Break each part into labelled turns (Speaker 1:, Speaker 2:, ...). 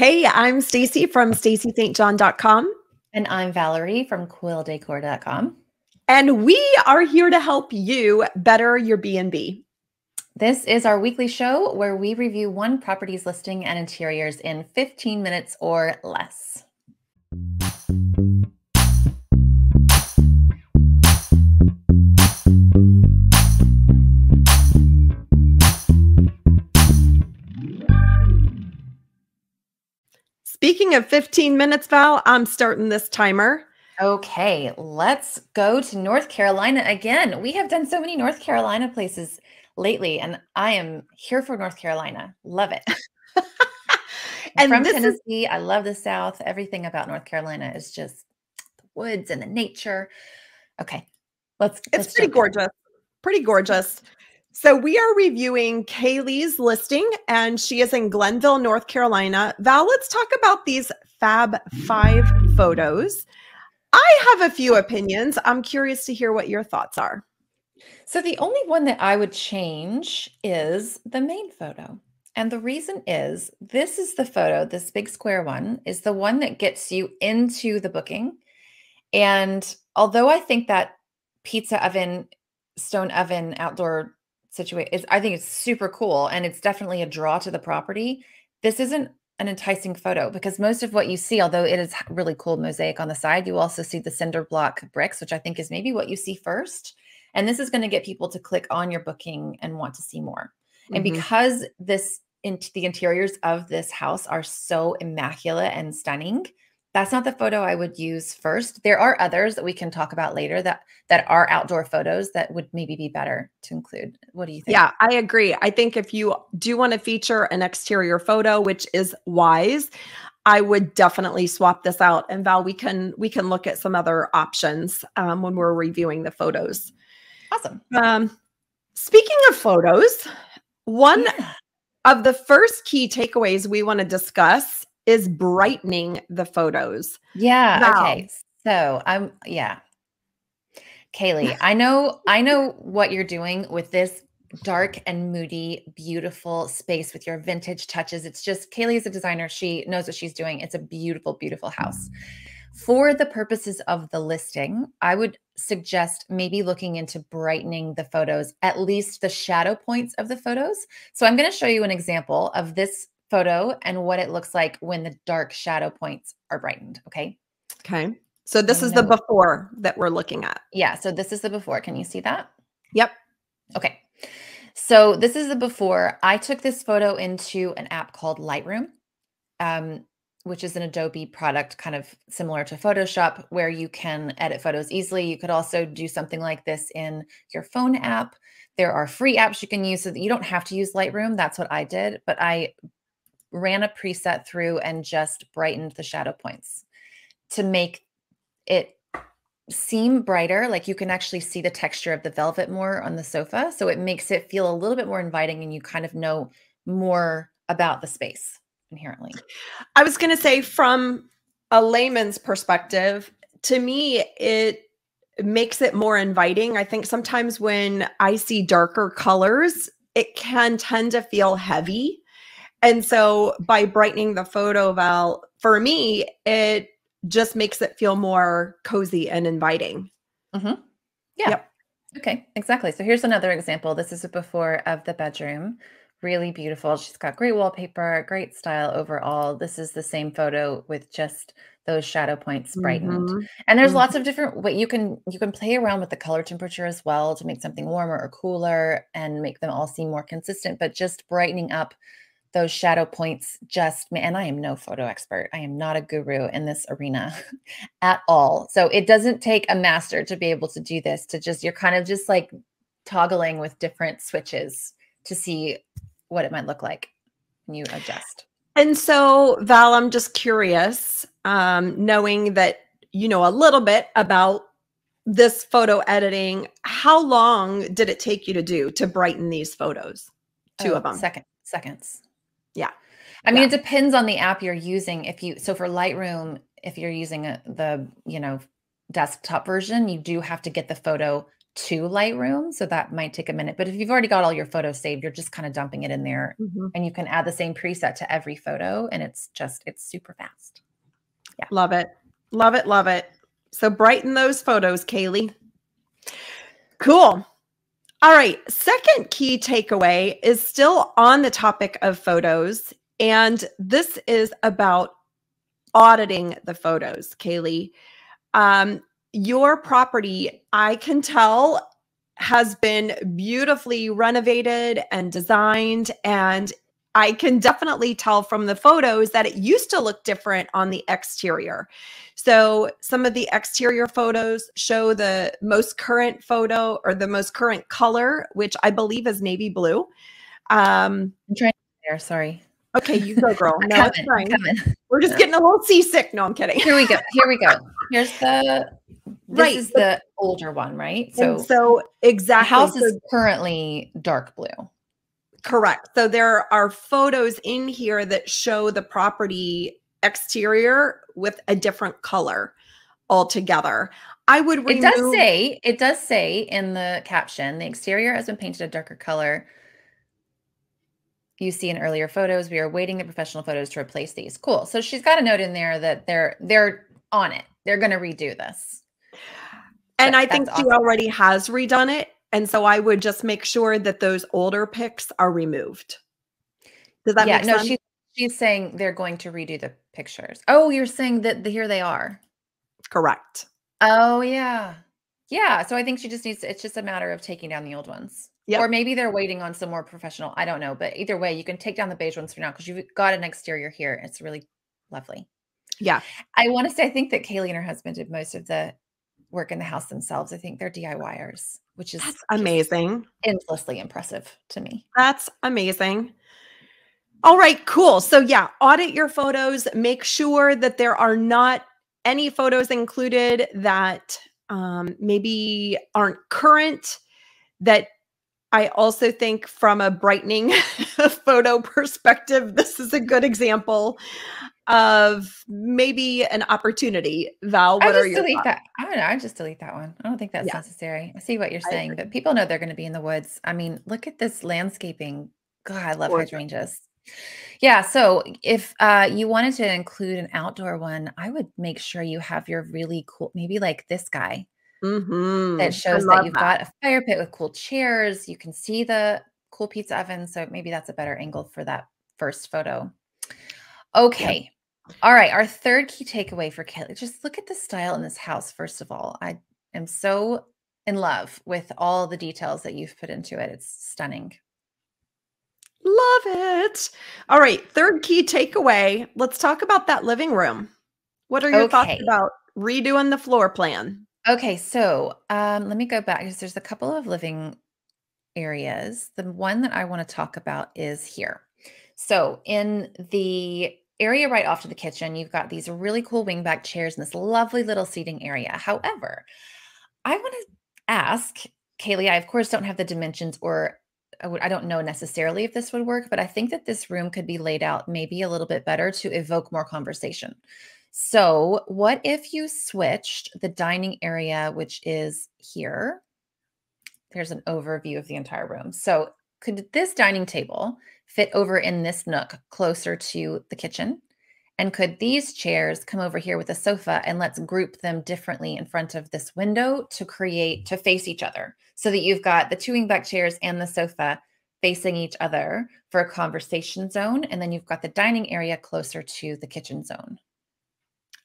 Speaker 1: Hey, I'm Stacy from stacystjohn.com.
Speaker 2: And I'm Valerie from quilldecor.com.
Speaker 1: And we are here to help you better your B&B.
Speaker 2: This is our weekly show where we review one property's listing and interiors in 15 minutes or less.
Speaker 1: Speaking of 15 minutes, Val, I'm starting this timer.
Speaker 2: Okay, let's go to North Carolina again. We have done so many North Carolina places lately, and I am here for North Carolina. Love it. and from Tennessee, is- I love the South. Everything about North Carolina is just the woods and the nature. Okay, let's.
Speaker 1: It's let's pretty gorgeous. Pretty gorgeous. So we are reviewing Kaylee's listing, and she is in Glenville, North Carolina. Val, let's talk about these Fab Five photos. I have a few opinions. I'm curious to hear what your thoughts are.
Speaker 2: So the only one that I would change is the main photo. And the reason is this is the photo, this big square one is the one that gets you into the booking. And although I think that pizza oven, stone oven outdoor situation. I think it's super cool and it's definitely a draw to the property. This isn't an enticing photo because most of what you see, although it is really cool mosaic on the side, you also see the cinder block bricks, which I think is maybe what you see first. And this is going to get people to click on your booking and want to see more. Mm-hmm. And because this into the interiors of this house are so immaculate and stunning, that's not the photo I would use first. There are others that we can talk about later that that are outdoor photos that would maybe be better to include. What do you think?
Speaker 1: Yeah, I agree. I think if you do want to feature an exterior photo, which is wise, I would definitely swap this out. And Val, we can we can look at some other options um, when we're reviewing the photos.
Speaker 2: Awesome.
Speaker 1: Um, speaking of photos, one yeah. of the first key takeaways we want to discuss is brightening the photos.
Speaker 2: Yeah. Wow. Okay. So I'm yeah. Kaylee, I know I know what you're doing with this dark and moody, beautiful space with your vintage touches. It's just Kaylee is a designer. She knows what she's doing. It's a beautiful, beautiful house. For the purposes of the listing, I would suggest maybe looking into brightening the photos, at least the shadow points of the photos. So I'm going to show you an example of this photo and what it looks like when the dark shadow points are brightened. Okay.
Speaker 1: Okay. So this is the before that we're looking at.
Speaker 2: Yeah. So this is the before. Can you see that?
Speaker 1: Yep.
Speaker 2: Okay. So this is the before. I took this photo into an app called Lightroom, um, which is an Adobe product kind of similar to Photoshop, where you can edit photos easily. You could also do something like this in your phone app. There are free apps you can use so that you don't have to use Lightroom. That's what I did. But I ran a preset through and just brightened the shadow points to make it seem brighter. Like you can actually see the texture of the velvet more on the sofa. So it makes it feel a little bit more inviting and you kind of know more about the space inherently.
Speaker 1: I was going to say, from a layman's perspective, to me, it makes it more inviting. I think sometimes when I see darker colors, it can tend to feel heavy. And so by brightening the photo, Val, for me, it just makes it feel more cozy and inviting.
Speaker 2: Mm-hmm. Yeah. Yep. Okay, exactly. So here's another example. This is a before of the bedroom. Really beautiful. She's got great wallpaper, great style overall. This is the same photo with just those shadow points brightened. Mm-hmm. And there's mm-hmm. lots of different way you can you can play around with the color temperature as well to make something warmer or cooler and make them all seem more consistent, but just brightening up those shadow points just and I am no photo expert. I am not a guru in this arena at all. So it doesn't take a master to be able to do this to just you're kind of just like toggling with different switches to see what it might look like when you adjust.
Speaker 1: And so Val, I'm just curious, um, knowing that you know a little bit about this photo editing, how long did it take you to do to brighten these photos? Two oh, of them.
Speaker 2: Second seconds.
Speaker 1: Yeah.
Speaker 2: I mean, yeah. it depends on the app you're using. If you, so for Lightroom, if you're using a, the, you know, desktop version, you do have to get the photo to Lightroom. So that might take a minute. But if you've already got all your photos saved, you're just kind of dumping it in there
Speaker 1: Mhm.
Speaker 2: and you can add the same preset to every photo and it's just, it's super fast. Yeah.
Speaker 1: Love it. Love it. Love it. So brighten those photos, Kaylee. Cool. All right. Second key takeaway is still on the topic of photos. And this is about auditing the photos, Kaylee. Um, your property, I can tell, has been beautifully renovated and designed. And I can definitely tell from the photos that it used to look different on the exterior. So some of the exterior photos show the most current photo or the most current color, which I believe is navy blue. Um,
Speaker 2: I'm trying there. Sorry.
Speaker 1: okay, you go, girl. No, it's fine. We're just getting a little seasick. No, I'm kidding.
Speaker 2: Here we go. Here we go. Here's the, this
Speaker 1: Right,
Speaker 2: is the older one, right? So,
Speaker 1: and so
Speaker 2: the
Speaker 1: exactly.
Speaker 2: house is currently dark blue.
Speaker 1: Correct. So there are photos in here that show the property exterior with a different color altogether. I would remove
Speaker 2: It does say, it does say in the caption, the exterior has been painted a darker color. You see in earlier photos, we are waiting the professional photos to replace these. Cool. So she's got a note in there that they're they're on it. They're going to redo this.
Speaker 1: and
Speaker 2: That-
Speaker 1: I think she
Speaker 2: awesome.
Speaker 1: already has redone it. And so I would just make sure that those older pics are removed. Does that
Speaker 2: yeah,
Speaker 1: make
Speaker 2: no,
Speaker 1: sense?
Speaker 2: she's she's saying they're going to redo the pictures. Oh, you're saying that the, here they are.
Speaker 1: Correct.
Speaker 2: Oh yeah. Yeah. So I think she just needs to, it's just a matter of taking down the old ones.
Speaker 1: Yep.
Speaker 2: Or maybe they're waiting on some more professional. I don't know. But either way, you can take down the beige ones for now because you've got an exterior here. It's really lovely.
Speaker 1: Yeah.
Speaker 2: I want to say I think that Kaylee and her husband did most of the work in the house themselves. I think they're DIYers, which is
Speaker 1: That's amazing.
Speaker 2: endlessly impressive to me.
Speaker 1: That's amazing. All right, cool. So, yeah, audit your photos. Make sure that there are not any photos included that um, maybe aren't current. That I also think, from a brightening photo perspective, this is a good example of maybe an opportunity. Val,
Speaker 2: I
Speaker 1: what are
Speaker 2: just
Speaker 1: your
Speaker 2: delete
Speaker 1: thoughts?
Speaker 2: that. I don't know. I just delete that one. I don't think that's
Speaker 1: Yeah.
Speaker 2: necessary. I see what you're saying, but people know they're going to be in the woods. I mean, look at this landscaping. God, I love
Speaker 1: Gorgeous.
Speaker 2: hydrangeas. Yeah. So if uh, you wanted to include an outdoor one, I would make sure you have your really cool, maybe like this guy
Speaker 1: Mhm.
Speaker 2: that shows that you've got a fire pit with cool chairs. You can see the cool pizza oven. So maybe that's a better angle for that first photo. Okay. All right. Our third key takeaway for Kelly just look at the style in this house, first of all. I am so in love with all the details that you've put into it. It's stunning.
Speaker 1: Love it. All right. Third key takeaway. Let's talk about that living room. What are your thoughts about redoing the floor plan?
Speaker 2: Okay, so um, let me go back because there's a couple of living areas. The one that I want to talk about is here. So in the area right off to the kitchen, you've got these really cool wingback chairs and this lovely little seating area. However, I want to ask Kaylee, I of course don't have the dimensions or I don't know necessarily if this would work, but I think that this room could be laid out maybe a little bit better to evoke more conversation. So, what if you switched the dining area, which is here? There's an overview of the entire room. So, could this dining table fit over in this nook closer to the kitchen? And could these chairs come over here with a sofa and let's group them differently in front of this window to create to face each other so that you've got the two wingback chairs and the sofa facing each other for a conversation zone. And then you've got the dining area closer to the kitchen zone.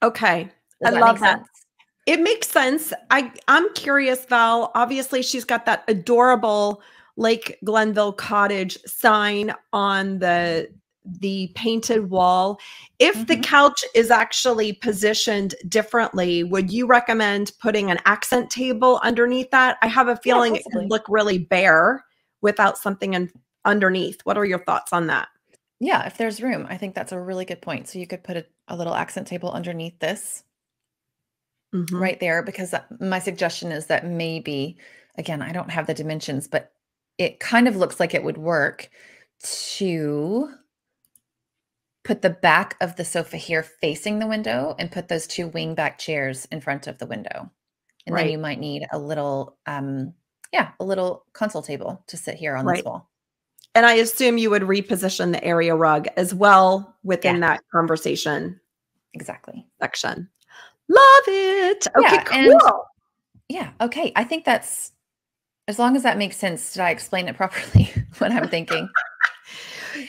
Speaker 1: Okay.
Speaker 2: Does
Speaker 1: I
Speaker 2: that
Speaker 1: love that.
Speaker 2: sense?
Speaker 1: It makes sense. I I'm curious, Val. Obviously, she's got that adorable Lake Glenville cottage sign on the the painted wall. If the
Speaker 2: Mhm.
Speaker 1: couch is actually positioned differently, would you recommend putting an accent table underneath that? I have a feeling it
Speaker 2: possibly.
Speaker 1: could look really bare without something in, underneath. What are your thoughts on that?
Speaker 2: Yeah, if there's room, I think that's a really good point. So you could put a, a little accent table underneath this
Speaker 1: Mhm.
Speaker 2: right there, because my suggestion is that maybe, again, I don't have the dimensions, but it kind of looks like it would work to put the back of the sofa here facing the window and put those two wing back chairs in front of the window. And right. then you might need a little, um, yeah, a little console table to sit here on right. this wall.
Speaker 1: And I assume you would reposition the area rug as well within yeah. that conversation.
Speaker 2: Exactly.
Speaker 1: Section. Love it. Okay, yeah, cool.
Speaker 2: Yeah. Okay. I think that's as long as that makes sense. Did I explain it properly? what I'm thinking.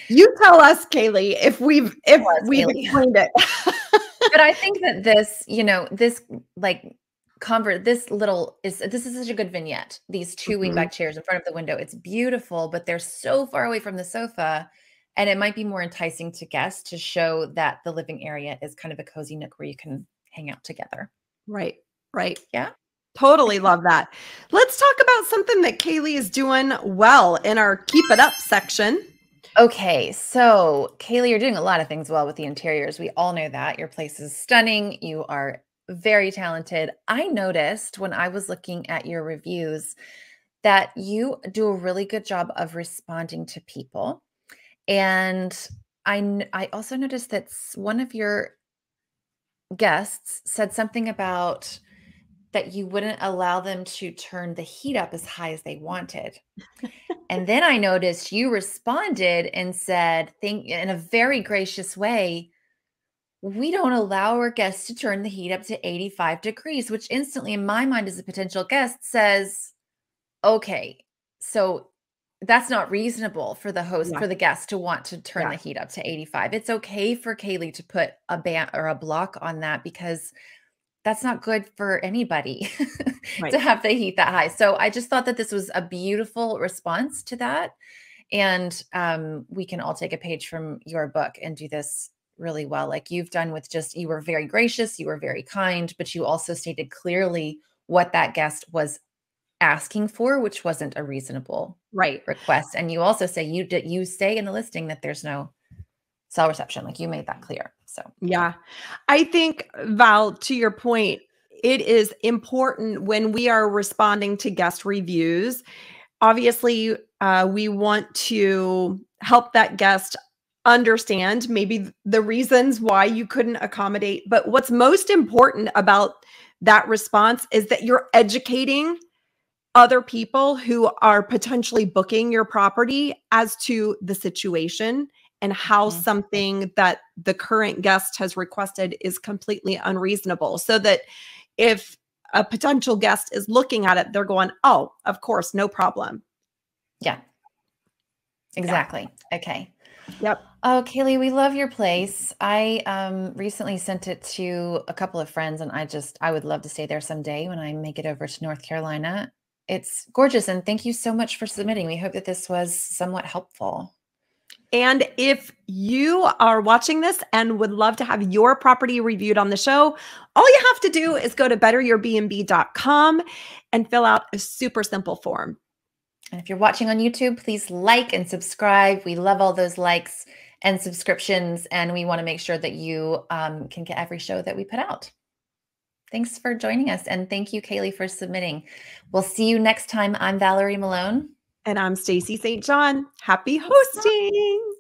Speaker 1: you tell us, Kaylee, if we've if we've explained it.
Speaker 2: but I think that this, you know, this like convert this little is this is such a good vignette. These 2 mm-hmm. wingback chairs in front of the window. It's beautiful, but they're so far away from the sofa. And it might be more enticing to guests to show that the living area is kind of a cozy nook where you can hang out together.
Speaker 1: Right. Right.
Speaker 2: Yeah.
Speaker 1: Totally love that. Let's talk about something that Kaylee is doing well in our keep it up section.
Speaker 2: Okay, so Kaylee, you're doing a lot of things well with the interiors. We all know that. Your place is stunning. You are very talented. I noticed when I was looking at your reviews that you do a really good job of responding to people. And I I also noticed that one of your guests said something about that you wouldn't allow them to turn the heat up as high as they wanted. and then I noticed you responded and said, think in a very gracious way, we don't allow our guests to turn the heat up to 85 degrees, which instantly in my mind as a potential guest says, okay, so that's not reasonable for the host yeah. for the guest to want to turn yeah. the heat up to 85 it's okay for kaylee to put a band or a block on that because that's not good for anybody right. to have the heat that high so i just thought that this was a beautiful response to that and um, we can all take a page from your book and do this really well like you've done with just you were very gracious you were very kind but you also stated clearly what that guest was asking for, which wasn't a reasonable
Speaker 1: right
Speaker 2: request. And you also say you did you say in the listing that there's no cell reception. Like you made that clear. So
Speaker 1: yeah. I think Val, to your point, it is important when we are responding to guest reviews. Obviously, uh, we want to help that guest understand maybe the reasons why you couldn't accommodate. But what's most important about that response is that you're educating other people who are potentially booking your property as to the situation and how mm-hmm. something that the current guest has requested is completely unreasonable. So that if a potential guest is looking at it they're going oh of course no problem.
Speaker 2: Yeah. Exactly. Yeah. okay.
Speaker 1: Yep.
Speaker 2: Oh kaylee we love your place. I um recently sent it to a couple of friends and i just i would love to stay there someday when i make it over to north carolina it's gorgeous. And thank you so much for submitting. We hope that this was somewhat helpful.
Speaker 1: And if you are watching this and would love to have your property reviewed on the show, all you have to do is go to betteryourbnb.com and fill out a super simple form.
Speaker 2: And if you're watching on YouTube, please like and subscribe. We love all those likes and subscriptions, and we want to make sure that you um, can get every show that we put out. Thanks for joining us. And thank you, Kaylee, for submitting. We'll see you next time. I'm Valerie Malone.
Speaker 1: And I'm Stacy St. John. Happy hosting.